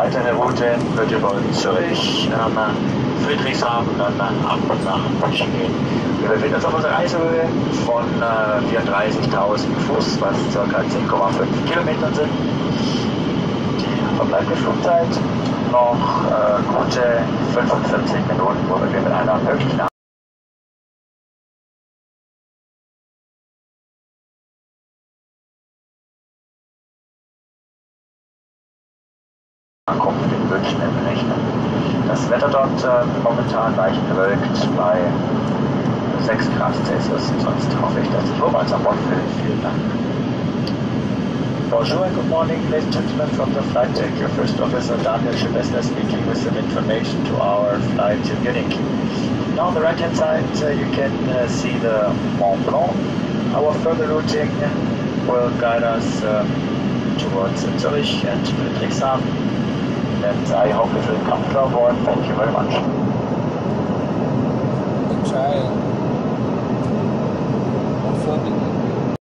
weitere Route wird über Zürich, ähm, Friedrichshafen, dann ab nach München gehen. Wir befinden uns auf unserer Reisehöhe von äh, 34.000 Fuß, was ca. 10,5 Kilometer sind. Die verbleibende Flugzeit noch äh, gute 45 Minuten, wo wir mit einer möglichen Ankunft in München berechnen. Das Wetter dort äh, momentan leicht bewölkt bei 6 Grad Celsius. Sonst hoffe ich, dass ich Robots an Bord will. Vielen Dank. Bonjour and good morning, ladies and gentlemen, from the flight deck. Your first officer Daniel Schibester speaking with some information to our flight to Munich. Now on the right hand side, uh, you can uh, see the Mont Blanc. Our further routing will guide us um, towards Zurich and Friedrichshafen. and I hope it will come to our board. Thank you very much.